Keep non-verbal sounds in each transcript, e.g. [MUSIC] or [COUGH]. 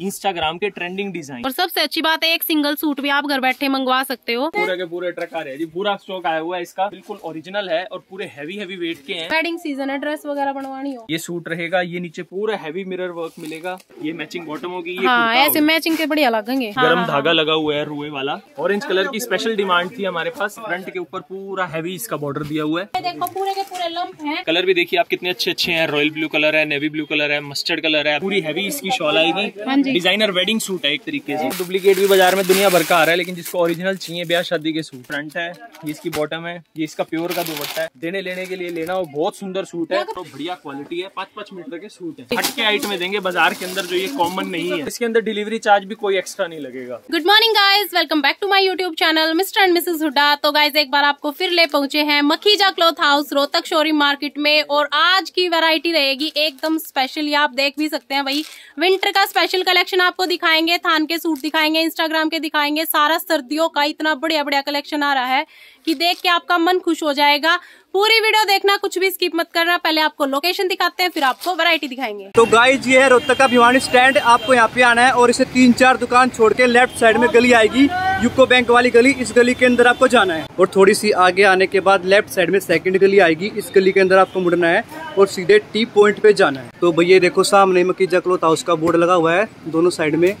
Instagram के trending design और सबसे अच्छी बात है एक सिंगल सूट भी आप घर बैठे मंगवा सकते हो। पूरे के पूरे ट्रक आ रहे हैं। जी पूरा स्टॉक आया हुआ है इसका। बिल्कुल ओरिजिनल है और पूरे हैवी हैवी वेट के हैं। वेडिंग सीज़न है ड्रेस वगैरह बनवानी हो। ये सूट रहेगा ये नीचे पूरा हैवी मिरर वर्क मिलेगा। ये मैचिंग बॉटम होगी ये हाँ ऐसे मैचिंग के बढ़िया लगेंगे हाँ, गरम हाँ, धागा लगा हुआ है रुए वाला। ऑरेंज कलर की स्पेशल डिमांड थी हमारे पास। फ्रंट के ऊपर पूरा हैवी इसका बॉर्डर दिया हुआ है। देखो पूरे के पूरे लंप हैं। कलर भी देखिए आप कितने अच्छे अच्छे हैं। रॉयल ब्लू कलर है नेवी ब्लू कलर है मस्टर्ड कलर है। पूरी हैवी इसकी शॉल हाँ आएगी जी। डिज़ाइनर वेडिंग सूट है एक तरीके से। डुप्लीकेट भी बाज़ार में दुनिया भर का आ रहा है लेकिन जिसको ओरिजिनल चाहिए ब्याह शादी के सूट। फ्रंट है ये इसकी बॉटम है ये इसका प्योर का दुपट्टा है। देने लेने के लिए लेना हो बहुत सुंदर सूट है। तो बढ़िया क्वालिटी है पाँच पाँच मीटर के सूट है। हट के हाइट में देंगे बाज़ार के अंदर जो ये कॉमन नहीं है। इसके अंदर डिलीवरी चार्ज भी कोई एक्स्ट्रा नहीं लगेगा। Good morning guys welcome back to my YouTube channel mister and missus Hooda तो गाइज़ एक बार आपको फिर ले पहुँचे हैं Makhija cloth house Rohtak Shori market में और आज की वैरायटी रहेगी एकदम स्पेशल ये आप देख भी सकते हैं वही विंटर का स्पेशल कलेक्शन आपको दिखाएँगे, थान के सूट दिखाएँगे, इंस्टाग्राम के दिखाएँगे। सारा सर्दियों का इतना बढ़िया बढ़िया कलेक्शन आ रहा है। कि देख के आपका मन खुश हो जाएगा। पूरी वीडियो देखना, कुछ भी स्किप मत करना। पहले आपको लोकेशन दिखाते हैं, फिर आपको वैरायटी दिखाएँगे। तो गाइज़ ये है रोहतक का भिवानी स्टैंड आपको यहाँ पे आना है और इसे तीन चार दुकान छोड़ के लेफ़्ट साइड में गली आएगी। यूको बैंक वाली गली, इस गली के अंदर आपको जाना है। और थोड़ी सी आगे आने के बाद लेफ़्ट साइड में सेकंड गली आएगी। इस गली के अंदर आपको मुड़ना है और सीधे टी पॉइंट पे जाना है। तो भैया देखो सामने मकीजा क्लोथ हाउस का बोर्ड लगा हुआ है, दोनों साइड में।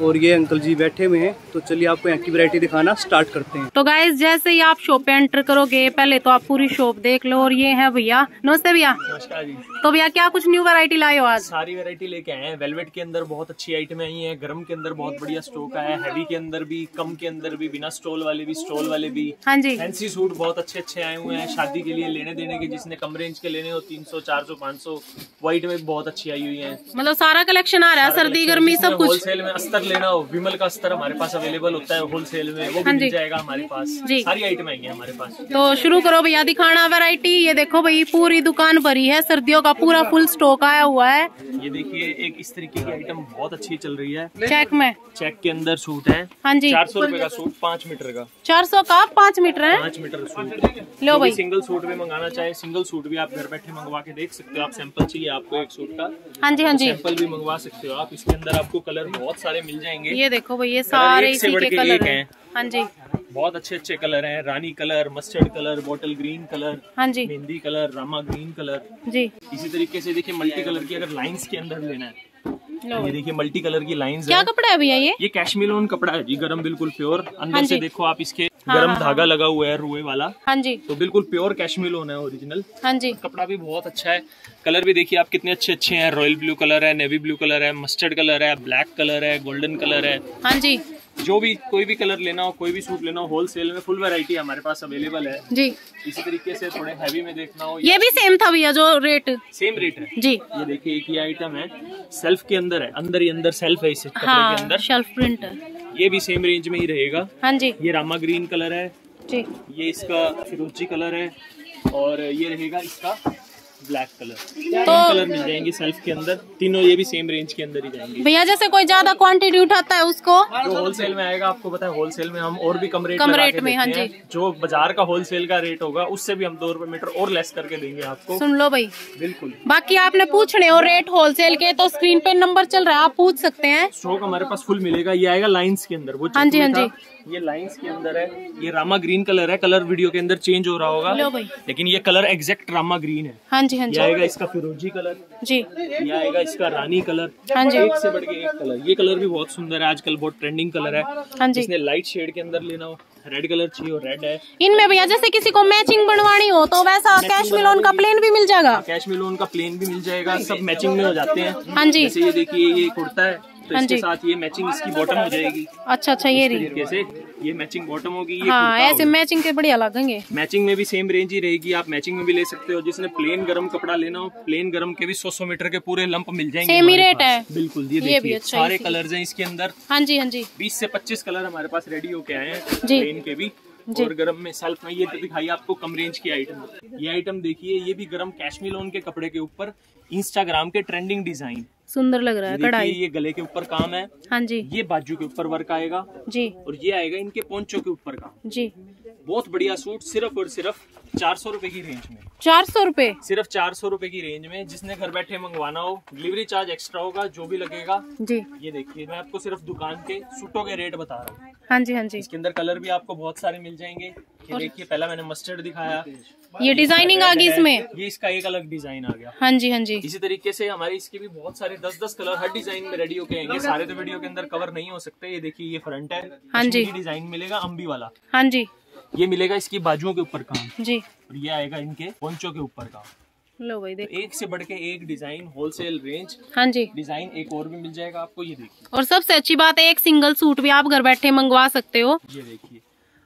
और ये अंकल जी बैठे हुए हैं तो चलिए आपको यहाँ की वैरायटी दिखाना स्टार्ट करते हैं। तो गाइज़ जैसे ही आप शॉप पे एंटर करोगे पहले तो आप पूरी शॉप देख लो और ये है भैया। नमस्ते भैया। नमस्कार जी। तो भैया क्या कुछ न्यू वैरायटी लाए हो आज? सारी वैरायटी लेके आए हैं। वेलवेट के अंदर बहुत अच्छी आइटमें आई है गर्म के अंदर बहुत बढ़िया स्टॉक आया है हैवी के अंदर भी कम के अंदर भी बिना स्टॉल वाले भी स्टॉल वाले भी। हाँ जी। फैंसी सूट बहुत अच्छे अच्छे आए हुए हैं शादी के लिए लेने देने के जिसने कम रेंज के लेने हो तीन सौ चार सौ पाँच सौ व्हाइट में बहुत अच्छी आई हुई है। मतलब सारा कलेक्शन आ रहा है सर्दी गर्मी सब कुछ। होलसेल में अस्तर लेना हो विमल का अस्तर हमारे पास अवेलेबल होता है होलसेल में वो भी हाँ मिल जाएगा हमारे पास। सारी आइटम आएँगे हमारे पास। तो शुरू करो भैया दिखाना वैरायटी ये देखो भाई पूरी दुकान भरी है सर्दियों का पूरा फुल स्टॉक आया हुआ है। ये देखिए एक इस तरीके की आइटम बहुत अच्छी चल रही है। चेक में। चेक के अंदर सूट है। हाँ जी। चार सौ रुपए का सूट पाँच मीटर का। चार सौ का पाँच मीटर है? पाँच मीटर सूट लो भाई। सिंगल सूट भी मंगाना चाहे सिंगल सूट भी आप घर बैठे मंगवा के देख सकते हो। आप सैंपल चाहिए आपको एक सूट का। हाँ जी हाँ जी। सैंपल भी मंगवा सकते हो। आप इसके अंदर आपको कलर बहुत सारे मिल जाएँगे। ये देखो भाई ये सारे इसी के के कलर हैं। हैं। हाँ जी। बहुत अच्छे अच्छे कलर हैं। रानी colour mustard colour bottle green colour हाँ जी। Mehndi colour Rama green colour. जी। इसी तरीके से देखिए मल्टी कलर की अगर लाइंस के अंदर लेना है ये देखिए मल्टी कलर की लाइंस क्या है। कपड़ा है भैया ये? ये कैश्मीलोन कपड़ा है जी गरम बिल्कुल प्योर हाँ अंदर जी। से देखो आप इसके हाँ, गरम हाँ, धागा लगा हुआ है रुए वाला। हाँ जी। तो बिल्कुल प्योर कैश्मीलोन है ओरिजिनल हाँ जी। कपड़ा भी बहुत अच्छा है। कलर भी देखिए आप कितने अच्छे अच्छे हैं। रॉयल ब्लू कलर है नेवी ब्लू कलर है मस्टर्ड कलर है ब्लैक कलर है गोल्डन कलर है। हाँ जी। जो भी कोई भी कलर लेना हो कोई भी सूट लेना हो होलसेल में फुल वैरायटी हमारे पास अवेलेबल है। जी। इसी तरीके से थोड़े हैवी में देखना हो ये भी सेम था भैया जो रेट सेम रेट है। जी। ये देखिए एक ही आइटम है। सेल्फ के अंदर है अंदर ही अंदर सेल्फ है इस कपड़े के हाँ अंदर। शेल्फ प्रिंट ये भी सेम रेंज में ही रहेगा। हाँ जी। ये रामा ग्रीन कलर है। जी। ये इसका फिरोजी कलर है। और ये रहेगा इसका ब्लैक कलर। तीन कलर मिल जाएँगे सेल्फ के अंदर। तीनों ये भी सेम रेंज के अंदर ही जाएँगे। भैया जैसे कोई ज़्यादा क्वांटिटी उठाता है उसको। जो होलसेल में आएगा आपको पता है होलसेल में हम और भी कम रेट कम रेट में, हाँ जी। जो बाज़ार का होलसेल का रेट होगा उससे भी हम दो रुपए मीटर और लेस करके देंगे आपको। सुन लो भाई। बिल्कुल। बाकी आपने पूछने और रेट होलसेल के तो स्क्रीन पे नंबर चल रहा है आप पूछ सकते हैं। स्टॉक हमारे पास फुल मिलेगा। ये आएगा लाइंस के अंदर वो हाँ जी, हाँ जी। ये लाइन्स के अंदर है। ये रामा ग्रीन कलर है। कलर वीडियो के अंदर चेंज हो रहा होगा। लो भाई। लेकिन ये कलर एग्जैक्ट रामा ग्रीन है। हाँ जी हाँ जी। आएगा इसका फिरोजी कलर। जी। ये आएगा इसका रानी कलर। हाँ जी। एक से बढ़ के एक कलर। ये कलर भी बहुत सुंदर है आजकल बहुत ट्रेंडिंग कलर है। हाँ जी। इसने लाइट शेड के अंदर लेना हो। रेड कलर चाहिए और रेड है। इनमें भैया जैसे किसी को मैचिंग बनवानी हो तो वैसा कैश मिलोन का प्लेन भी मिल जाएगा। कैश मिलोन का प्लेन भी मिल जाएगा। सब मैचिंग में हो जाते हैं। हाँ जी। जैसे ये देखिए ये कुर्ता है। तो हाँ इसके साथ ये मैचिंग इसकी बॉटम हो जाएगी। अच्छा अच्छा ये रही। से ये मैचिंग बॉटम होगी हाँ ऐसे मैचिंग के बढ़िया लगेंगे मैचिंग में भी सेम रेंज ही रहेगी आप मैचिंग में भी ले सकते हो। जिसने प्लेन गर्म कपड़ा लेना हो प्लेन गर्म के भी सौ सौ मीटर के पूरे लंप मिल जाएँगे Same ही रेट है। बिल्कुल ये देखिए अच्छा है सारे इसी। कलर्स हैं इसके अंदर। हाँ जी हाँ जी। 20 से 25 कलर हमारे पास रेडी होके आए हैं प्लेन के भी। और गरम में सेल्फ में ये तो दिखाई आपको कम रेंज की आइटम ये आइटम देखिए ये भी गरम कैश्मीर लोन के कपड़े के ऊपर इंस्टाग्राम के ट्रेंडिंग डिज़ाइन सुंदर लग रहा है कढ़ाई। ये गले के ऊपर काम है। हाँ जी। ये बाजू के ऊपर वर्क आएगा। जी। और ये आएगा इनके पोंचो के ऊपर का। जी। बहुत बढ़िया सूट सिर्फ़ और सिर्फ़ चार सौ रूपए की रेंज में। चार सौ रूपए? सिर्फ़ चार सौ रूपए की रेंज में जिसने घर बैठे मंगवाना हो डिलीवरी चार्ज एक्स्ट्रा होगा जो भी लगेगा। जी। ये देखिए मैं आपको सिर्फ़ दुकान के सूटों के रेट बता रहा हूँ। हाँ जी हाँ जी। इसके अंदर कलर भी आपको बहुत सारे मिल जाएँगे। ये देखिए पहला मैंने मस्टर्ड दिखाया। ये डिज़ाइनिंग आ गई इसमें। ये इसका एक अलग डिज़ाइन आ गया। हाँ जी हाँ जी। इसी तरीके से हमारे इसके भी बहुत सारे दस दस कलर हर डिज़ाइन में रेडी होके आएँगे। सारे तो वीडियो के अंदर कवर नहीं हो सकते। ये देखिए ये फ्रंट है। हाँ जी। डिज़ाइन मिलेगा अम्बी वाला। हाँ जी। ये मिलेगा इसकी बाजुओं के ऊपर काम। जी। और ये आएगा इनके पोंचों के ऊपर काम। लो भाई तो देखो। एक से बढ़ के एक डिज़ाइन होलसेल रेंज हाँ जी। डिज़ाइन एक और भी मिल जाएगा आपको। ये देखिए। और सबसे अच्छी बात है एक सिंगल सूट भी आप घर बैठे मंगवा सकते हो। ये देखिए।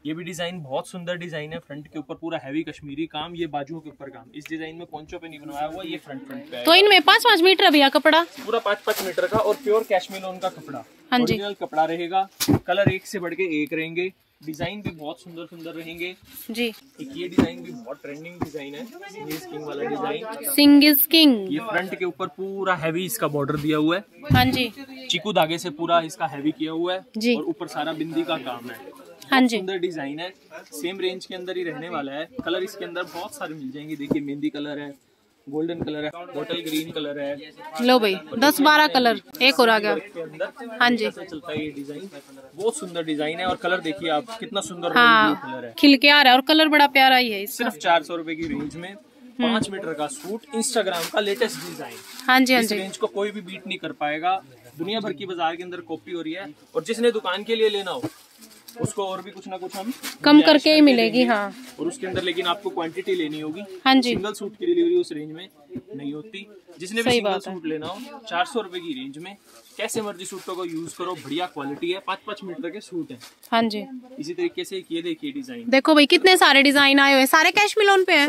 ये भी डिज़ाइन बहुत सुंदर डिज़ाइन है फ्रंट के ऊपर पूरा हैवी कश्मीरी काम ये बाजुओं के ऊपर काम। इस डिज़ाइन में पोंचो पे नहीं बनवाया हुआ ये फ्रंट फ्रंट पे तो इनमें पाँच पाँच मीटर है भैया कपड़ा? पूरा पाँच पाँच मीटर का और प्योर कश्मीर का कपड़ा। हाँ जी। ओरिजिनल कपड़ा रहेगा। कलर एक से बढ़ के एक रहेंगे। डिज़ाइन भी बहुत सुंदर सुंदर रहेंगे। जी। एक ये डिज़ाइन भी बहुत ट्रेंडिंग डिज़ाइन है। ये स्किंग वाला डिज़ाइन सिंग इज़ किंग ये फ्रंट के ऊपर पूरा हैवी इसका बॉर्डर दिया हुआ है। हाँ जी। चीकू धागे से पूरा इसका हैवी किया हुआ है जी। और ऊपर सारा बिंदी का काम है। हाँ जी। सुंदर डिज़ाइन है। सेम रेंज के अंदर ही रहने वाला है। कलर इसके अंदर बहुत सारे मिल जाएँगे। देखिए मेहंदी कलर है। गोल्डन कलर है बॉटल ग्रीन कलर है। लो भाई दस बारह कलर एक और आ गया। हाँ जी। चलता है ये डिज़ाइन। बहुत सुंदर डिज़ाइन है और कलर देखिए आप कितना सुंदर कलर हाँ है खिल के आ रहा है और कलर बड़ा प्यारा ही है सिर्फ़ चार सौ रूपए की रेंज में हम्म। पाँच मीटर का सूट इंस्टाग्राम का लेटेस्ट डिज़ाइन हाँ जी हाँ जी। रेंज को कोई भी बीट नहीं कर पाएगा। दुनिया भर की बाज़ार के अंदर कॉपी हो रही है और जिसने दुकान के लिए लेना हो उसको और भी कुछ ना कुछ हम कम करके ही मिलेगी हाँ। और उसके अंदर लेकिन आपको क्वांटिटी लेनी होगी। हाँ जी। सिंगल सूट की डिलीवरी उस रेंज में। नहीं होती। जिसने भी सिंगल सूट लेना हो चार सौ रुपए की रेंज में कैसे मर्ज़ी सूटों को यूज़ करो बढ़िया क्वालिटी है पाँच पाँच मीटर के सूट है। हाँ जी। इसी तरीके से ये देखिए डिज़ाइन देखो भाई कितने सारे डिज़ाइन आए हुए सारे कैश मिलोन पे हैं।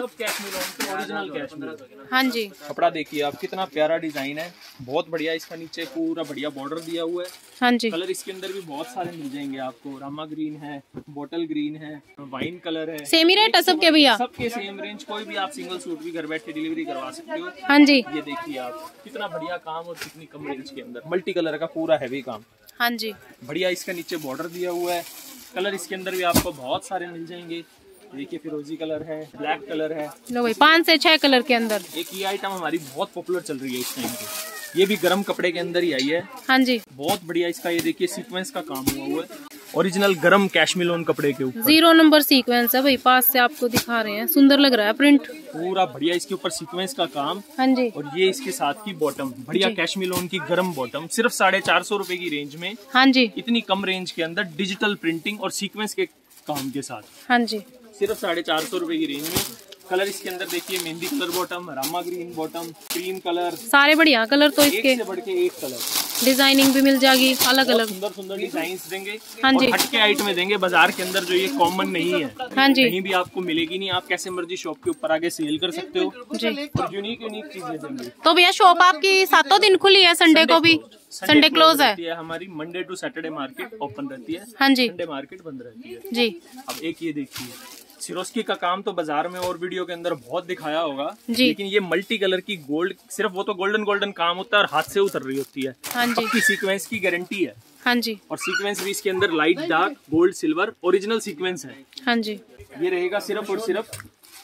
हाँ जी। कपड़ा देखिए आप कितना प्यारा डिज़ाइन है। बहुत बढ़िया इसका नीचे पूरा बढ़िया बॉर्डर दिया हुआ है। हाँ जी। कलर इसके अंदर भी बहुत सारे मिल जाएँगे आपको। रामा ग्रीन है बोटल ग्रीन है वाइन कलर है। सेम ही रेट है सबके भैया। सबके सेम रेंज कोई भी आप सिंगल सूट भी घर बैठे डिलीवरी करवा सकते हो जी। ये देखिए आप कितना बढ़िया काम और कितनी कम रेंज के अंदर। मल्टी कलर का पूरा हैवी काम। हाँ जी। बढ़िया इसका नीचे बॉर्डर दिया हुआ है। कलर इसके अंदर भी आपको बहुत सारे मिल जाएँगे। देखिए फिरोजी कलर है ब्लैक कलर है। लो भाई पाँच से छह कलर के अंदर। एक ये आइटम हमारी बहुत पॉपुलर चल रही है इस टाइम पे। ये भी गर्म कपड़े के अंदर ही आई है। हाँ जी। बहुत बढ़िया इसका ये देखिए सीक्वेंस का काम हुआ हुआ है। ओरिजिनल गरम कैशमिलोन कपड़े के ऊपर। ज़ीरो नंबर सीक्वेंस है भाई पास से आपको दिखा रहे हैं। सुंदर लग रहा है प्रिंट पूरा बढ़िया इसके ऊपर सीक्वेंस का काम। हाँ जी। और ये इसके साथ की बॉटम बढ़िया जी। कैशमिलोन की गरम बॉटम सिर्फ़ साढ़े चार सौ रूपए की रेंज में। हाँ जी। इतनी कम रेंज के अंदर डिजिटल प्रिंटिंग और सीक्वेंस के काम के साथ। हाँ जी। सिर्फ़ साढ़े चार सौ रूपए की रेंज में। कलर इसके अंदर देखिए मेहंदी कलर बॉटम रामा ग्रीन बॉटम क्रीम कलर सारे बढ़िया कलर तो एक इसके। से बढ़ के एक कलर डिज़ाइनिंग भी मिल जाएगी अलग अलग। सुंदर सुंदर डिज़ाइन देंगे। हाँ जी। और हटके आइटम देंगे। बाज़ार के अंदर जो ये कॉमन नहीं है। हाँ जी। कहीं भी आपको मिलेगी नहीं। आप कैसे मर्ज़ी शॉप के ऊपर आगे सेल कर सकते हो। जी। और यूनिक यूनिक चीज़ें देंगे। तो भैया शॉप आपकी सातों दिन खुली है? संडे को भी? संडे क्लोज है। हमारी। Monday to Saturday market open रहती है। हाँ जी। संडे मार्केट बंद रहती है। जी। अब एक ये देखिए। सिरोस्की का काम तो बाज़ार में और वीडियो के अंदर बहुत दिखाया होगा। लेकिन ये मल्टी कलर की गोल्ड सिर्फ़ वो तो गोल्डन गोल्डन काम होता है और हाथ से उतर रही होती है। हाँ जी। पक्की सीक्वेंस की गारंटी है। हाँ जी। और सीक्वेंस भी इसके अंदर light dark gold silver original sequence है। हाँ जी। ये रहेगा सिर्फ़ और सिर्फ़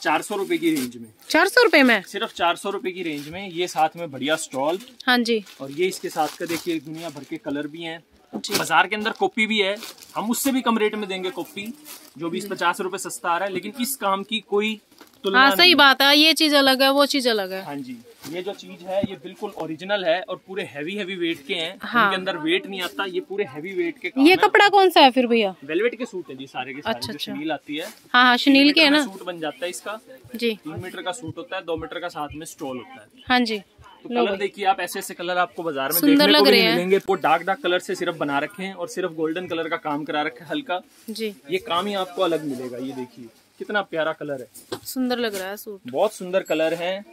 चार सौ रुपए की रेंज में। चार सौ रुपए में? सिर्फ़ चार सौ रुपए की रेंज में। ये साथ में बढ़िया स्टॉल हाँ जी। और ये इसके साथ का देखिए दुनिया भर के कलर भी हैं। बाज़ार के अंदर कॉपी भी है। हम उससे भी कम रेट में देंगे कॉपी जो बीस पचास रूपए सस्ता आ रहा है लेकिन इस काम की कोई तुलना हाँ सही बात है। ये चीज़ अलग है वो चीज़ अलग है। हाँ जी ये जो चीज़ है ये बिल्कुल ओरिजिनल है और पूरे हैवी हैवी वेट के हैं। हाँ। इनके अंदर वेट नहीं आता ये पूरे हैवी वेट के ये कपड़ा कौन सा है फिर भैया? वेलवेट के सूट है जी सारे के सारे अच्छा, जो अच्छा। शनील आती है। हाँ हाँ सुनील के है ना? सूट बन जाता है इसका। जी। तीन मीटर का सूट होता है दो मीटर का साथ में स्टॉल होता है। हाँ जी। तो कलर देखिए आप ऐसे ऐसे कलर आपको बाज़ार में सुंदर देखने लग को भी रहे हैं। मिलेंगे। वो डार्क डार्क कलर से सिर्फ़ बना रखे हैं और सिर्फ़ गोल्डन कलर का काम करा रखे है हल्का। जी। ये काम ही आपको अलग मिलेगा ये देखिए। कितना प्यारा कलर है। सुंदर लग रहा है सूट। बहुत सुंदर कलर है।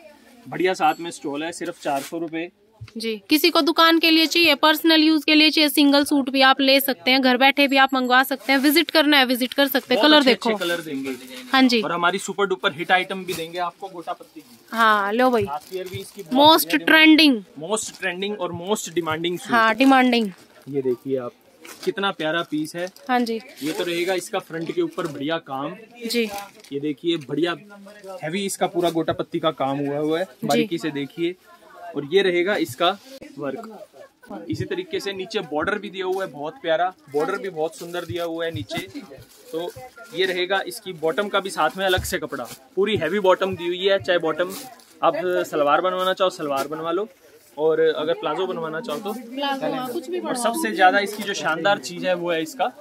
बढ़िया साथ में स्टॉल है सिर्फ़ चार सौ रुपये जी। किसी को दुकान के लिए चाहिए पर्सनल यूज़ के लिए चाहिए सिंगल सूट भी आप ले सकते हैं घर बैठे भी आप मंगवा सकते हैं विज़िट करना है विज़िट कर सकते हैं कलर देखो। कलर देंगे। हाँ जी। और हमारी सुपर डुपर हिट आइटम भी देंगे आपको गोटा पत्ती हाँ लो भाई। मोस्ट ट्रेंडिंग मोस्ट ट्रेंडिंग और मोस्ट डिमांडिंग हाँ डिमांडिंग ये देखिए आप कितना प्यारा पीस है। हाँ जी। ये तो रहेगा इसका फ्रंट के ऊपर बढ़िया काम। जी। ये देखिए बढ़िया हैवी इसका पूरा गोटा पत्ती का काम हुआ हुआ है। बारीकी से देखिए। और ये रहेगा इसका वर्क। इसी तरीके से नीचे बॉर्डर भी दिया हुआ है, बहुत प्यारा। बॉर्डर भी बहुत सुंदर दिया हुआ है नीचे। तो ये रहेगा इसकी बॉटम का भी साथ में अलग से कपड़ा। पूरी हैवी बॉटम दी हुई है, चाहे बॉटम आप सलवार बनवाना चाहो, सलवार बनवा लो। और अगर प्लाजो बनवाना चाहो तो? हाँ, कुछ भी और सबसे ज़्यादा इसकी जो शानदार चीज़ है वो है इसका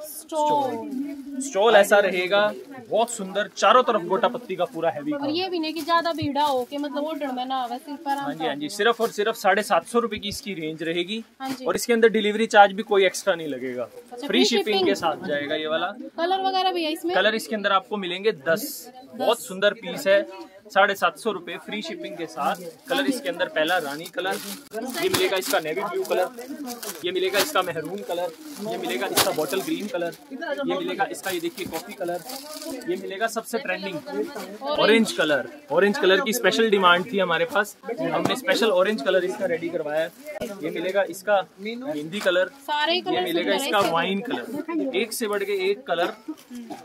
स्टॉल। ऐसा रहेगा बहुत सुंदर चारों तरफ़ गोटा पत्ती का पूरा हैवी और ये भी नहीं कि ज़्यादा भीड़ा हो के मतलब ऑर्डर में ना आवे सिर्फ़ हाँ जी हाँ जी सिर्फ़ और सिर्फ़ साढ़े सात सौ रूपए की इसकी रेंज रहेगी। हाँ और इसके अंदर डिलीवरी चार्ज भी कोई एक्स्ट्रा नहीं लगेगा। अच्छा, फ्री शिपिंग के साथ जाएगा ये वाला। कलर वगैरह भी है इसमें? कलर इसके अंदर आपको मिलेंगे दस। बहुत सुंदर पीस है। साढ़े सात सौ रूपए फ्री शिपिंग के साथ कलर इसके अंदर पहला रानी कलर ये मिलेगा इसका नेवी ब्लू कलर ये मिलेगा इसका मेहरून कलर ये मिलेगा इसका बॉटल ग्रीन कलर ये मिलेगा इसका ये देखिए कॉफ़ी कलर ये मिलेगा सबसे trending orange colour orange colour की स्पेशल डिमांड थी हमारे पास हमने स्पेशल ऑरेंज कलर इसका रेडी करवाया है ये मिलेगा इसका हिंदी कलर ये मिलेगा इसका वाइन कलर एक से बढ़ के एक कलर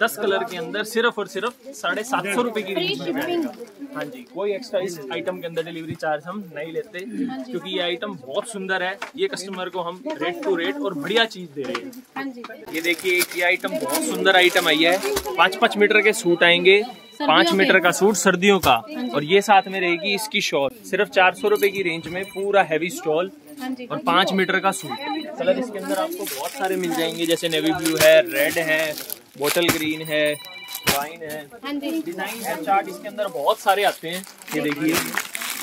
दस कलर के अंदर सिर्फ़ और सिर्फ़ साढ़े सात सौ रूपए की रेंज में हाँ जी कोई एक्स्ट्रा इस आइटम के अंदर डिलीवरी चार्ज हम नहीं लेते क्योंकि ये आइटम बहुत सुंदर है। ये कस्टमर को हम रेट टू रेट और बढ़िया चीज़ दे रहे हैं। हाँ ये देखिए एक ये आइटम बहुत सुंदर आइटम आई है। पाँच पाँच मीटर के सूट आएँगे। पाँच मीटर का सूट सर्दियों का। और ये साथ में रहेगी इसकी शॉल सिर्फ़ चार सौ रूपए की रेंज में पूरा हैवी स्टॉल हाँ और पाँच मीटर का सूट कलर इसके अंदर आपको बहुत सारे मिल जाएँगे जैसे नेवी ब्लू है रेड है बोटल ग्रीन है। है। हाँ डिज़ाइन है चार्ट इसके अंदर बहुत सारे आते हैं। ये देखिए।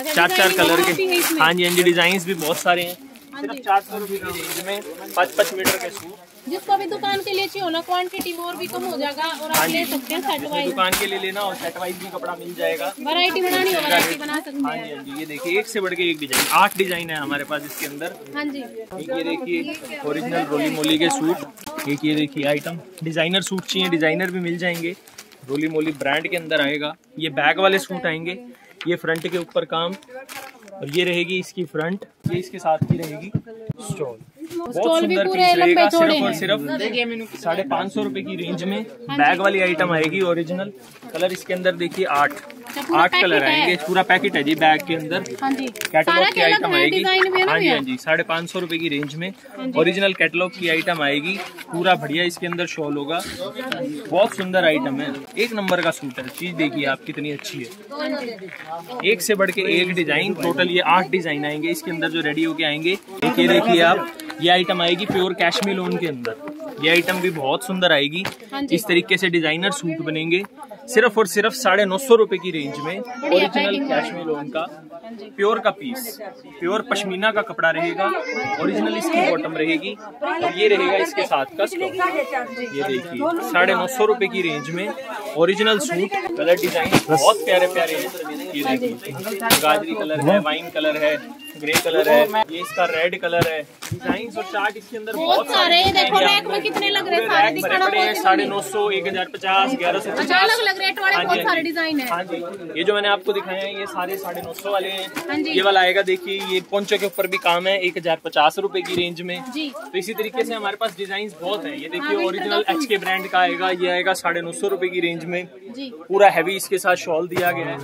चार चार कलर है के। हाँ जी हाँ जी डिज़ाइन भी बहुत सारे हैं। हाँ सिर्फ़ चार सौ की रेंज में पाँच पाँच मीटर के सूट। जिसको भी दुकान के लिए चाहिए हो ना क्वांटिटी और भी कम हो जाएगा और हाँ आप ले सकते हैं सेट वाइज दुकान के लिए लेना हो सेट वाइज भी कपड़ा मिल जाएगा। वैरायटी बनानी हो वैरायटी बना सकते हाँ जी हैं। हाँ जी ये देखिए एक से बढ़ के एक डिज़ाइन आठ डिज़ाइन है हमारे पास इसके अंदर। हाँ जी। ये देखिए ओरिजिनल रोली मोली के सूट। एक ये देखिए आइटम डिज़ाइनर सूट चाहिए डिज़ाइनर भी मिल जाएँगे। रोली मोली ब्रांड के अंदर आएगा। ये बैग वाले सूट आएँगे। ये फ्रंट के ऊपर काम। और ये रहेगी इसकी फ्रंट। ये इसके साथ की रहेगी स्टॉल। बहुत स्टॉल भी सुंदर पूरे पीस लंबे रहेगा चौड़े सिर्फ़ और हैं। सिर्फ़ साढ़े पाँच सौ रुपए की रेंज में बैग वाली आइटम आएगी ओरिजिनल कलर इसके अंदर देखिए आठ। आठ कलर आएँगे पूरा पैकेट है जी बैग के अंदर। हाँ जी। कैटलॉग की आइटम आएगी। हाँ जी हाँ जी साढ़े पाँच सौ रुपए की रेंज में। हाँ ओरिजिनल कैटलॉग की आइटम आएगी। पूरा बढ़िया इसके अंदर शॉल होगा। बहुत सुंदर आइटम है। एक नंबर का सूट है। चीज़ देखिए आप कितनी अच्छी है। एक से बढ़ के एक डिज़ाइन टोटल ये आठ डिज़ाइन आएँगे। इसके अंदर जो रेडी होके आएँगे एक ये देखिए आप ये आइटम आएगी प्योर कैशमी लोन के अंदर। ये आइटम भी बहुत सुंदर आएगी। हाँ इस तरीके से डिज़ाइनर सूट बनेंगे। सिर्फ़ और सिर्फ़ साढ़े नौ सौ रुपए की रेंज में ओरिजिनल कैशमी लोन का प्योर का पीस प्योर पश्मीना का कपड़ा रहेगा ओरिजिनल इसकी बॉटम रहेगी और ये रहेगा इसके साथ का स्टॉक ये देखिए, साढ़े नौ सौ रुपए की रेंज में ओरिजिनल सूट कलर डिज़ाइन बहुत प्यारे प्यारे हैं। ये देखिए, गाजरी कलर है वाइन कलर है ग्रे कलर है ये इसका रेड कलर है। डिज़ाइन और चार्ट इसके अंदर बहुत सारे हैं, देखो रैक में कितने लग रहे हैं, सारे दिखाना पड़े हैं साढ़े नौ सौ एक हज़ार पचास ग्यारह सौ अच्छा अलग अलग रेट वाले हाँ बहुत हाँ सारे डिज़ाइन है। हाँ जी ये जो मैंने आपको दिखाए हैं ये सारे साढ़े नौ सौ वाले हाँ। हैं ये वाला आएगा देखिए ये पोंचो के ऊपर भी काम है एक हज़ार पचास रूपए की रेंज में। तो इसी तरीके से हमारे पास डिज़ाइन बहुत है। ये हाँ, देखिए ओरिजिनल एच के ब्रांड का आएगा ये आएगा साढ़े नौ सौ रूपए की रेंज में। पूरा हैवी इसके साथ शॉल दिया गया है।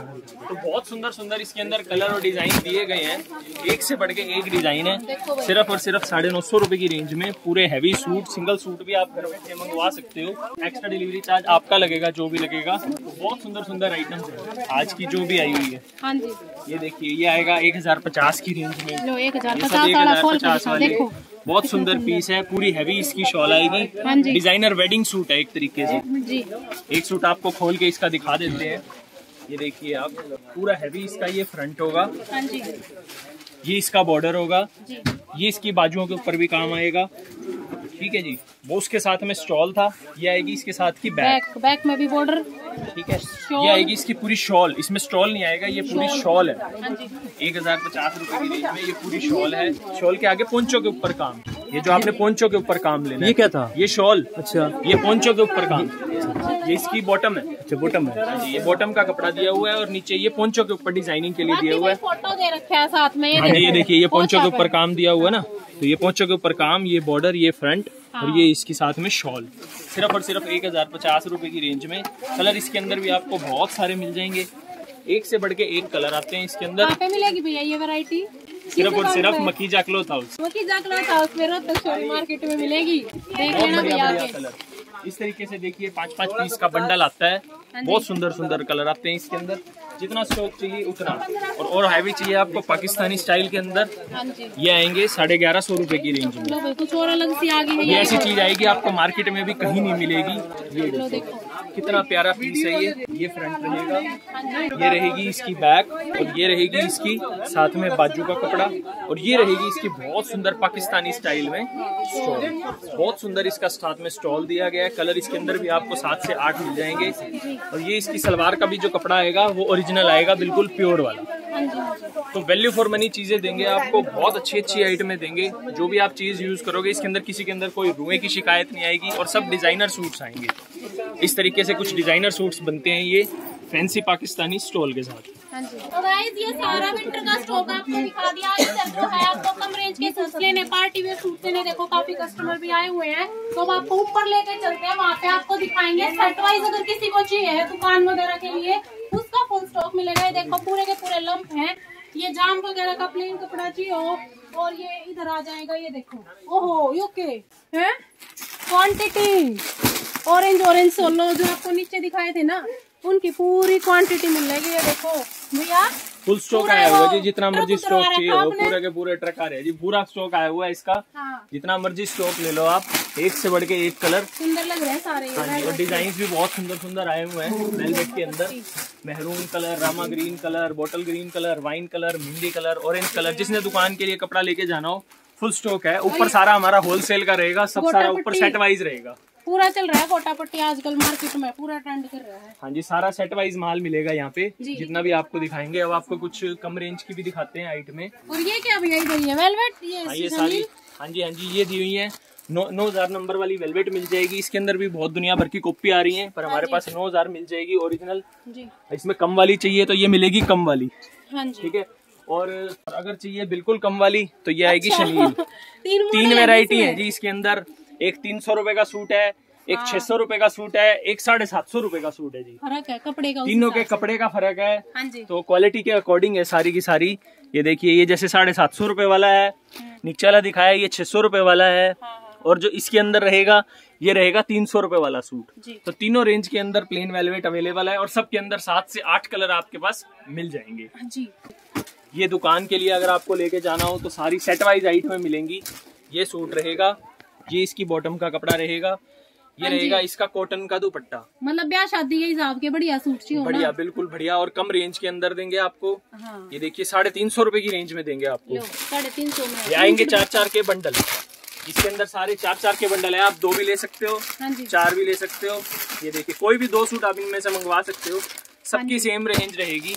तो बहुत सुंदर सुंदर इसके अंदर कलर और डिज़ाइन दिए गए हैं। एक से बढ़ के एक डिज़ाइन है। सिर्फ़ और सिर्फ़ साढ़े नौ सौ रूपए की रेंज में पूरे हैवी सूट सिंगल सूट भी आप घर बैठे मंगवा सकते हो। एक्स्ट्रा डिलीवरी चार्ज आपका लगेगा जो भी लगेगा। बहुत सुंदर सुंदर आइटम्स है। आज की जो भी आई हुई है। हाँ जी। ये देखिए ये आएगा एक हज़ार पचास की रेंज में। एक हज़ार पचास एक वाला। बहुत सुंदर पीस है पूरी हैवी इसकी शॉल आएगी। हाँ डिज़ाइनर वेडिंग सूट है एक तरीके से। एक सूट आपको खोल के इसका दिखा देते हैं। ये देखिए आप पूरा हैवी इसका ये फ्रंट होगा। हाँ जी। ये इसका बॉर्डर होगा। जी। ये इसकी बाजुओं के ऊपर भी काम आएगा। ठीक है जी। वो उसके साथ में स्टॉल था। ये आएगी इसके साथ की बैक बैक बैक में भी बॉर्डर ठीक है। ये आएगी इसकी पूरी शॉल इसमें स्टॉल नहीं आएगा ये पूरी शॉल है। हाँ एक हज़ार पचास रूपए की रेंज में ये पूरी शॉल है। शॉल के आगे पोंचो के ऊपर काम। ये जो आपने पोंचो के ऊपर काम लेना ये क्या था? ये शॉल अच्छा। ये पोंचो के ऊपर काम। ये इसकी बॉटम है। अच्छा बॉटम है। हाँ ये बॉटम का कपड़ा दिया हुआ है और नीचे ये पोंचो के ऊपर डिज़ाइनिंग के लिए दिया हुआ है। फ़ोटो दे रखा है साथ में हाँ ये देखिए ये पोंचो के ऊपर काम दिया हुआ है ना। तो ये पोंचो के ऊपर काम ये बॉर्डर ये फ्रंट हाँ। और ये इसके साथ में शॉल सिर्फ़ और सिर्फ़ एक हज़ार पचास रुपए की रेंज में। कलर इसके अंदर भी आपको बहुत सारे मिल जाएँगे। एक से बढ़ के एक कलर आते हैं इसके अंदर। मिलेगी भैया ये वैरायटी सिर्फ़ और सिर्फ़ मकीजा क्लोथ हाउस मक्की जाकला था उसमें रोहतक शोरी मार्केट में मिलेगी। देख लेना भैया इस तरीके से देखिए पाँच पाँच पीस का बंडल आता है। हाँ बहुत सुंदर सुंदर कलर आते हैं इसके अंदर। जितना स्टॉक चाहिए उतना। और और हैवी चाहिए आपको पाकिस्तानी स्टाइल के अंदर। हाँ ये आएँगे साढ़े ग्यारह सौ रूपए की रेंज में। कुछ और अलग सी आ गई है। ये ऐसी चीज़ आएगी आपको मार्केट में भी कहीं नहीं मिलेगी। ये देखो। कितना प्यारा पीस है ये। ये फ्रंट रहेगा ये रहेगी इसकी बैक और ये रहेगी इसकी साथ में बाजू का कपड़ा और ये रहेगी इसकी बहुत सुंदर पाकिस्तानी स्टाइल में स्टॉल बहुत सुंदर इसका साथ में स्टॉल दिया गया है। कलर इसके अंदर भी आपको सात से आठ मिल जाएँगे। और ये इसकी सलवार का भी जो कपड़ा आएगा, वो ओरिजिनल आएगा, बिल्कुल प्योर वाला। तो वैल्यू फॉर मनी चीज़ें देंगे आपको, बहुत अच्छी अच्छी आइटमें देंगे। जो भी आप चीज़ यूज़ करोगे, इसके अंदर किसी के अंदर कोई रुए की शिकायत नहीं आएगी और सब डिज़ाइनर सूट्स आएँगे। इस तरीके से कुछ डिज़ाइनर सूट्स बनते हैं ये फैंसी पाकिस्तानी स्टॉल के साथ। हाँ तो आपको आए हुए हैं। तो हम आपको ऊपर लेके चलते हैं। वहाँ पे आपको दिखाएँगे सेट वाइज अगर किसी को चाहिए है दुकान वगैरह के लिए, उसका फुल स्टॉक मिलेगा। देखो, पूरे के पूरे लंप हैं। ये जाम वगैरह का प्लेन कपड़ा चाहिए हो। और ये इधर आ जाएगा, ये देखो। ओहो यूके है? क्वांटिटी ऑरेंज ऑरेंज सोलो जो आपको नीचे दिखाए थे ना उनकी पूरी क्वांटिटी मिल जाएगी ये देखो। भैया फुल स्टॉक आया हुआ जी जितना मर्ज़ी स्टॉक चाहिए आपने। पूरे के पूरे ट्रक आ रहे हैं जी पूरा स्टॉक आया हुआ है इसका। हाँ। जितना मर्ज़ी स्टॉक ले लो आप एक से बढ़ के एक कलर सुंदर लग रहे हैं सारे हाँ जी और डिज़ाइन भी बहुत सुंदर सुंदर आए हुए हैं वेलवेट के अंदर। Maroon colour Rama green colour bottle green colour wine colour मिंदी colour orange colour जिसने दुकान के लिए कपड़ा लेके जाना हो फुल स्टॉक है। ऊपर सारा हमारा होलसेल का रहेगा सब सारा ऊपर सेट वाइज रहेगा। पूरा चल रहा है कोटा पट्टी आजकल मार्केट में पूरा ट्रेंड कर रहा है। हाँ जी सारा सेट वाइज माल मिलेगा यहाँ पे जितना भी आपको दिखाएँगे। अब आपको कुछ कम रेंज की भी दिखाते हैं हाइट में। और ये क्या भैया इधर ये वेलवेट ये हाँ ये सारी हाँ जी हाँ जी ये दी हुई है। नौ नौ हज़ार नंबर वाली वेलवेट मिल जाएगी। इसके अंदर भी बहुत दुनिया भर की कॉपी आ रही है पर हमारे पास नौ हज़ार मिल जाएगी ओरिजिनल जी। इसमें कम वाली चाहिए तो ये मिलेगी कम वाली। हाँ जी। ठीक है? और अगर चाहिए बिल्कुल कम वाली तो ये आएगी अच्छा। शनील [LAUGHS] तीन है इसमें। है जी इसके अंदर। एक तीन सौ रुपए का सूट है एक छह सौ रुपए का सूट है एक साढ़े सात सौ रुपए का सूट है जी। फ़र्क है कपड़े का तीनों के कपड़े का फ़र्क है। हाँ जी। तो क्वालिटी के अकॉर्डिंग है सारी की सारी। ये देखिए ये जैसे साढ़े सात सौ रुपए वाला है नीचे वाला दिखाया ये छह सौ रुपए वाला है। हाँ हाँ। और जो इसके अंदर रहेगा ये रहेगा तीन सौ रुपए वाला सूट। तो तीनों रेंज के अंदर प्लेन वेलवेट अवेलेबल है और सबके अंदर सात से आठ कलर आपके पास मिल जाएँगे। हाँ जी। ये दुकान के लिए अगर आपको लेके जाना हो तो सारी सेट वाइज आइट में मिलेंगी। ये सूट रहेगा ये इसकी बॉटम का कपड़ा रहेगा ये हाँ रहेगा इसका कॉटन का दुपट्टा। मतलब ब्याह शादी के हिसाब के बढ़िया सूट चाहिए बढ़िया बिल्कुल बढ़िया और कम रेंज के अंदर देंगे आपको। हाँ। ये देखिए साढ़े तीन सौ रुपए की रेंज में देंगे आपको। साढ़े तीन सौ में। ये आएँगे चार चार के बंडल इसके अंदर सारे चार चार के बंडल है आप दो भी ले सकते हो हाँ चार भी ले सकते हो। ये देखिए कोई भी दो सूट आप इनमें से मंगवा सकते हो। सबकी सेम रेंज रहेगी।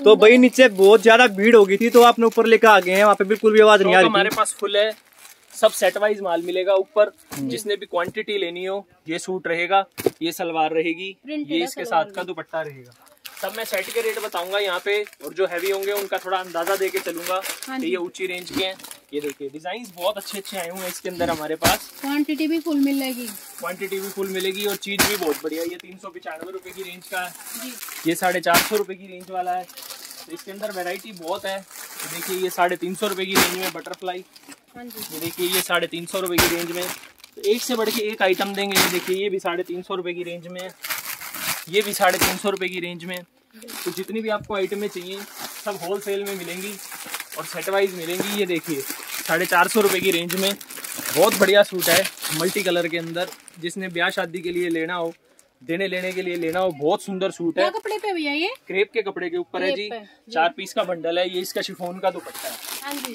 तो भाई नीचे बहुत ज़्यादा भीड़ हो गई थी तो आपने ऊपर लेकर आ गए हैं वहाँ पे बिल्कुल भी आवाज़ नहीं आ रही हमारे पास फुल है। सब सेट वाइज माल मिलेगा ऊपर। जिसने भी क्वांटिटी लेनी हो ये सूट रहेगा ये सलवार रहेगी ये इसके साथ का दुपट्टा रहेगा। सब मैं सेट के रेट बताऊँगा यहाँ पे और जो हैवी होंगे उनका थोड़ा अंदाज़ा दे के चलूँगा हाँ ये ऊँची रेंज के हैं। ये देखिए डिज़ाइन बहुत अच्छे अच्छे आए हुए हैं इसके अंदर हमारे पास। क्वांटिटी भी फुल मिलेगी क्वांटिटी भी फुल मिलेगी और चीज़ भी बहुत बढ़िया ये तीन सौ पिचानवे रुपए की रेंज का है। ये साढ़े चार सौ रुपए की रेंज वाला है। तो इसके अंदर वैरायटी बहुत है। तो देखिए ये साढ़े तीन सौ रुपए की रेंज में बटरफ्लाई हाँ जी। ये देखिए ये साढ़े तीन सौ रुपए की रेंज में। तो एक से बढ़ के एक आइटम देंगे। ये देखिए ये भी साढ़े तीन सौ रुपए की रेंज में है। ये भी साढ़े तीन सौ रुपए की रेंज में तो जितनी भी आपको आइटमें चाहिए सब होल सेल में मिलेंगी और सेट वाइज मिलेंगी। ये देखिए साढ़े चार सौ रुपए की रेंज में। बहुत बढ़िया सूट है मल्टी कलर के अंदर। जिसने ब्याह शादी के लिए लेना हो देने लेने के लिए लेना हो बहुत सुंदर सूट है। कपड़े पे भैया ये? क्रेप के कपड़े के ऊपर है जी। चार पीस का बंडल है ये इसका शिफोन का दुपट्टा है। हाँ जी।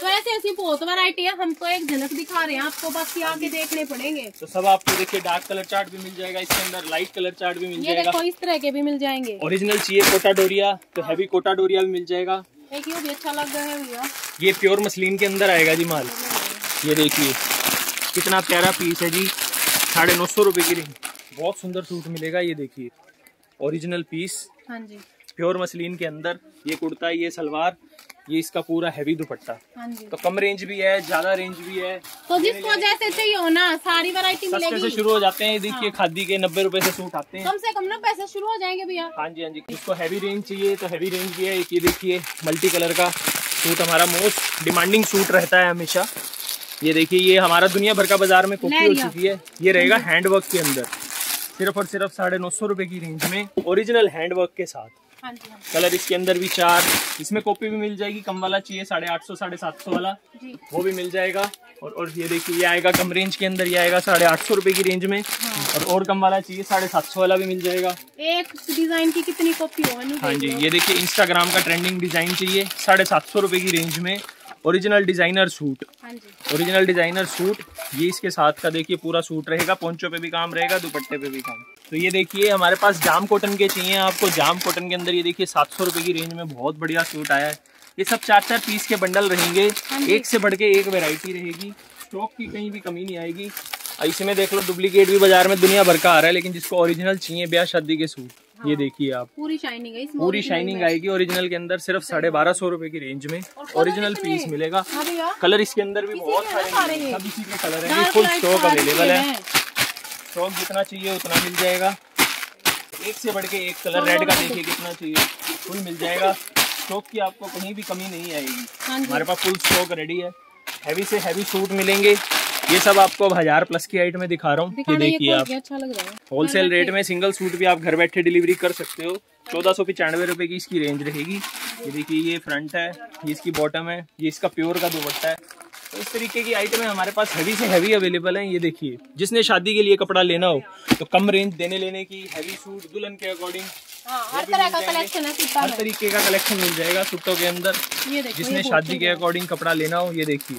तो ऐसी ऐसी बहुत वैरायटी है हम तो एक झलक दिखा रहे हैं आपको बाकी आगे देखने पड़ेंगे। तो सब आपको देखिए डार्क कलर चार्ट भी मिल जाएगा इसके अंदर लाइट कलर चार्ट भी मिल ये जाएगा। देखो इस तरह के भी मिल जाएँगे। ओरिजिनल चाहिए कोटा डोरिया तो हैवी कोटा डोरिया भी मिल जाएगा। एक ये भी अच्छा लग रहा है भैया। ये प्योर मसलिन के अंदर आएगा जी माल। ये देखिए कितना प्यारा पीस है जी। साढ़े नौ सौ रुपये की रेंज बहुत सुंदर सूट मिलेगा ये देखिए। ओरिजिनल पीस हाँ जी। प्योर मसलिन के अंदर ये कुर्ता ये सलवार ये इसका पूरा हैवी दुपट्टा। हाँ जी। तो कम रेंज भी है ज़्यादा रेंज भी है। तो जिसको जैसे चाहिए हो ना सारी वैरायटी सस्ते से शुरू हो जाते हैं ये देखिए खादी के नब्बे रुपए से सूट आते हैं। कम से कम ना पैसे शुरू हो जाएँगे भैया। हाँ जी हाँ जी। जिसको हैवी रेंज चाहिए तो हैवी रेंज भी है। ये देखिए मल्टी कलर का सूट हमारा मोस्ट डिमांडिंग सूट रहता है हमेशा। ये देखिए ये हमारा दुनिया भर का बाज़ार में कॉपी हो चुकी है। ये रहेगा हैंडवर्क के अंदर। सिर्फ़ और सिर्फ़ साढ़े नौ सौ रुपए की रेंज में ओरिजिनल हैंडवर्क के साथ। हाँ जी हाँ कलर इसके अंदर भी चार इसमें कॉपी भी मिल जाएगी कम वाला चाहिए साढ़े आठ सौ साढ़े सात सौ वाला। वो भी मिल जाएगा। और और ये देखिए ये आएगा कम रेंज के अंदर ये आएगा साढ़े आठ सौ रुपए की रेंज में। हाँ। और और कम वाला चाहिए साढ़े सात सौ वाला भी मिल जाएगा। एक डिज़ाइन की कितनी कॉपी हो नहीं हाँ जी ये देखिए इंस्टाग्राम का ट्रेंडिंग डिज़ाइन चाहिए साढ़े सात सौ रुपए की रेंज में original designer suit original designer suit ये इसके साथ का देखिए पूरा सूट रहेगा पोंचो पे भी काम रहेगा दुपट्टे पे भी काम। तो ये देखिए हमारे पास जाम कॉटन के चाहिए आपको। जाम कॉटन के अंदर ये देखिए सात सौ रुपए की रेंज में बहुत बढ़िया सूट आया है। ये सब चार चार पीस के बंडल रहेंगे। एक से बढ़ के एक वेराइटी रहेगी। स्टॉक की कहीं भी कमी नहीं आएगी। इसमें देख लो डुप्लीकेट भी बाज़ार में दुनिया भर का आ रहा है लेकिन जिसको ओरिजिनल चाहिए ब्याह शादी के सूट ये देखिए आप। पूरी शाइनिंग है पूरी शाइनिंग आएगी ओरिजिनल के अंदर सिर्फ़ साढ़े बारह सौ रुपए की रेंज में ओरिजिनल पीस मिलेगा। हाँ कलर इसके अंदर भी बहुत सारे सारे हैं, ये। सब इसी के कलर हैं। फुल स्टॉक अवेलेबल है। स्टॉक जितना चाहिए उतना मिल जाएगा। एक से बढ़ के एक कलर रेड का देखिए कितना चाहिए। फुल मिल जाएगा। स्टॉक की आपको कहीं भी कमी नहीं आएगी। हाँ हमारे पास फुल स्टॉक रेडी है। हैवी से हैवी सूट मिलेंगे। ये सब आपको अब हज़ार प्लस की आइट में दिखा रहा हूँ। ये देखिए आप। अच्छा लग रहा है। होलसेल रेट में सिंगल सूट भी आप घर बैठे डिलीवरी कर सकते हो। चौदह सौ पचानवे रुपए की इसकी रेंज रहेगी। ये देखिए ये फ्रंट है ये इसकी बॉटम है ये इसका प्योर का दुपट्टा है। तो इस तरीके की आइटम हमारे पास हैवी से हैवी अवेलेबल है ये देखिए। जिसने शादी के लिए कपड़ा लेना हो तो कम रेंज देने लेने की हैवी सूट दुल्हन के अकॉर्डिंग हाँ हर तरह का कलेक्शन है हर तरीके का कलेक्शन मिल जाएगा सूटों के अंदर। ये जिसने शादी के अकॉर्डिंग कपड़ा लेना हो ये देखिए।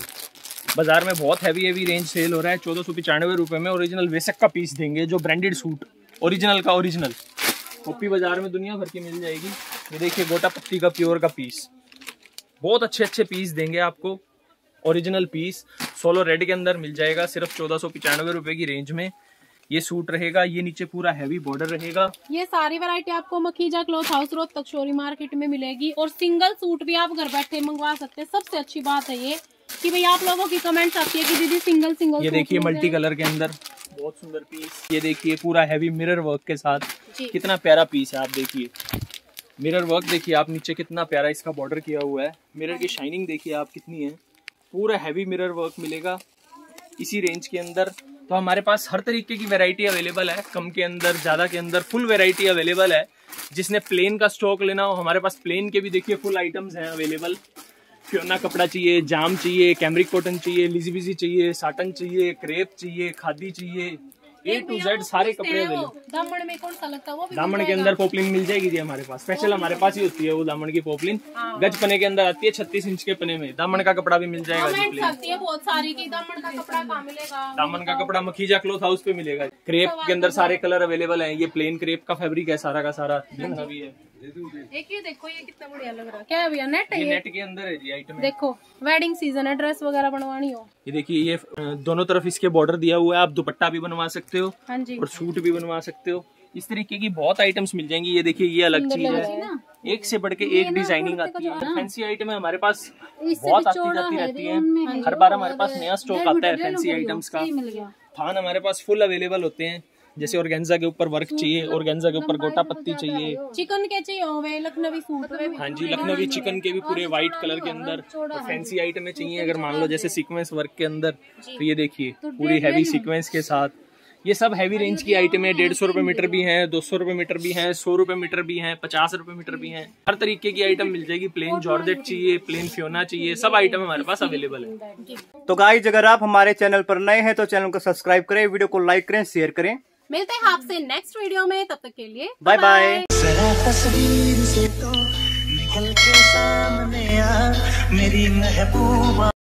बाज़ार में बहुत हैवी हैवी रेंज सेल हो रहा है, चौदह सौ पचानवे रुपए में ओरिजिनल वेसक का पीस देंगे, जो ब्रांडेड सूट ओरिजिनल का ओरिजिनल कॉपी बाज़ार में दुनिया भर की मिल जाएगी। ये देखिए, गोटा पत्ती का प्योर का पीस बहुत अच्छे अच्छे पीस देंगे आपको। ओरिजिनल पीस सोलो रेड के अंदर मिल जाएगा, सिर्फ़ चौदह सौ पचानवे रुपए की रेंज में। ये सूट रहेगा, ये नीचे पूरा हैवी बॉर्डर रहेगा। ये सारी वैरायटी आपको मखीजा क्लोथ हाउस रोड तकशोरी मार्केट में मिलेगी। और सिंगल सूट भी आप घर बैठे मंगवा सकते हैं। सबसे अच्छी बात है ये। कि भाई आप लोगों की कमेंट्स आती है कि दीदी सिंगल सिंगल ये देखिए मल्टी कलर के अंदर। बहुत सुंदर पीस ये देखिए पूरा हैवी मिरर वर्क के साथ। कितना प्यारा पीस है आप देखिए। मिरर वर्क देखिए आप नीचे कितना प्यारा इसका बॉर्डर किया हुआ है। मिरर की शाइनिंग देखिए आप कितनी है। पूरा हैवी मिरर वर्क मिलेगा इसी रेंज के अंदर। तो हमारे पास हर तरीके की वैरायटी अवेलेबल है। कम के अंदर ज़्यादा के अंदर फुल वैरायटी अवेलेबल है। जिसने प्लेन का स्टॉक लेना हो हमारे पास प्लेन के भी देखिए फुल आइटम्स हैं अवेलेबल फ्योना कपड़ा चाहिए जाम चाहिए कैमरिक कॉटन चाहिए लिजी बिज़ी चाहिए साटन चाहिए क्रेप चाहिए खादी चाहिए ए टू जेड सारे कपड़े दामन में कौन सा लगता है? वो दामन के अंदर पोपलिन मिल जाएगी जी हमारे पास। स्पेशल हमारे पास ही होती है वो दामन की पोपलिन। हाँ। गज पने के अंदर आती है छत्तीस इंच के पने में। दामन का कपड़ा भी मिल जाएगा जी है बहुत सारी की दामन का कपड़ा कहाँ मिलेगा? दामन का कपड़ा मखीजा क्लोथ हाउस पे मिलेगा। क्रेप के अंदर सारे कलर अवेलेबल है। ये प्लेन क्रेप का फेब्रिक है सारा का सारा। भी है। एक देखो ये कितना बढ़िया लग रहा है। क्या है भैया नेट है ये ये? नेट के अंदर है जी आइटम देखो वेडिंग सीज़न है ड्रेस वगैरह बनवानी हो। ये देखिए ये दोनों तरफ़ इसके बॉर्डर दिया हुआ है आप दुपट्टा भी बनवा सकते हो हाँ जी। और सूट भी बनवा सकते हो। इस तरीके की बहुत आइटम्स मिल जाएँगी ये देखिए ये अलग चीज़ है। एक से बढ़ के एक डिज़ाइनिंग आती है। फैंसी आइटम है हमारे पास बहुत आती जाती रहती है। हर बार हमारे पास नया स्टॉक आता है फैंसी आइटम्स का। थान हमारे पास फुल अवेलेबल होते हैं। जैसे ऑर्गेन्जा के ऊपर वर्क चाहिए ऑर्गेन्जा के ऊपर गोटा पत्ती चाहिए। चिकन के चाहिए होवे लखनवी सूट वे हाँ जी लखनवी चिकन के भी पूरे व्हाइट कलर के अंदर और फैंसी आइटमें चाहिए अगर मान लो जैसे सीक्वेंस वर्क के अंदर तो ये देखिए पूरी हैवी सीक्वेंस के साथ। ये सब हैवी रेंज की आइटम है डेढ़ सौ रुपए मीटर भी हैं दो सौ रुपए मीटर भी हैं सौ रुपए मीटर भी हैं पचास रुपए मीटर भी हैं। हर तरीके की आइटम मिल जाएगी प्लेन जॉर्जेट चाहिए प्लेन फ्योना चाहिए सब आइटम हमारे पास अवेलेबल है। तो गाइज़ अगर आप हमारे चैनल पर नए हैं तो चैनल को सब्सक्राइब करें वीडियो को लाइक करें शेयर करें। मिलते हैं आपसे नेक्स्ट वीडियो में तब तक के लिए बाय बाय तस्वीर से तो निकल के सामने आ मेरी महबूबा